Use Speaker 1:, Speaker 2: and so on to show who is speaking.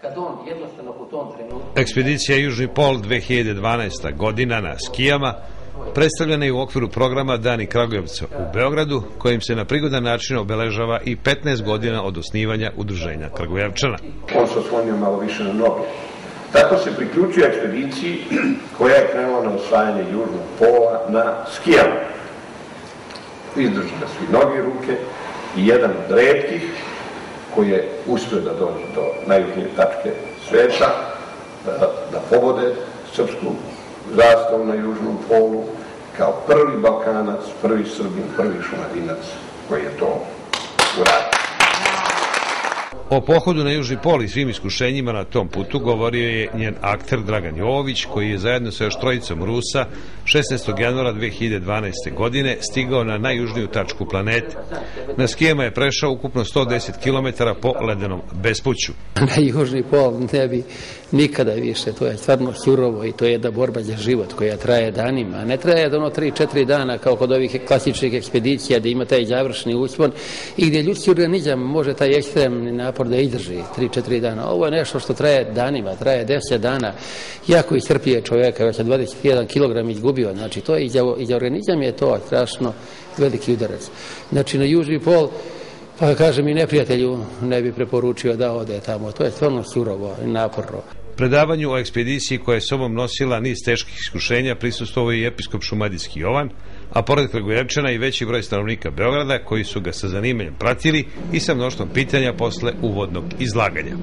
Speaker 1: kad on jednostavno u tom trenutku...
Speaker 2: Ekspedicija Južni pol 2012. godina na skijama predstavljena je u okviru programa Dani Kragujevca u Beogradu, kojim se na prigodan način obeležava i 15 godina od osnivanja udruženja Kragujevčana.
Speaker 3: On se oslonio malo više na noge. Tako se priključio ekspediciji koja je krenula na osvajanje južnog pola na skijama. Izdrži ga svi noge i ruke i jedan od redkih koji je uspio da dođe do najjužnije tačke sveta, da, da pobode srpsku zastavu na južnom polu, kao prvi Balkanac, prvi Srbin, prvi Šumadinac koji je to uradio.
Speaker 2: O pohodu na Južni pol i svim iskušenjima na tom putu govorio je njen akter Dragan Jovović, koji je zajedno sa još trojicom Rusa 16. januara 2012. godine stigao na najjužniju tačku planete. Na skijama je prešao ukupno 110 km po ledenom bespuću.
Speaker 1: Na južni pol ne bi nikada više, to je stvarno surovo i to je jedna borba za život koja traje danima, ne traje da ono 3-4 dana kao kod ovih klasičnih ekspedicija da ima taj završni uspon i gdje ljudski organizam može taj ekstremni napor da izdrži 3-4 dana. Ovo je nešto što traje danima, traje 10 dana, jako iscrpije čoveka, već 21 kg izgubio, znači to je i za organizam je to strašno veliki udarac. Znači na južni pol pa kažem i neprijatelju ne bi preporučio da ode tamo. To je stvarno surovo i naporno.
Speaker 2: Predavanju o ekspediciji koja je sobom nosila niz teških iskušenja prisustovao i episkop Šumadijski Jovan, a pored Kragujevčana i veći broj stanovnika Beograda koji su ga sa zanimanjem pratili i sa mnoštvom pitanja posle uvodnog izlaganja.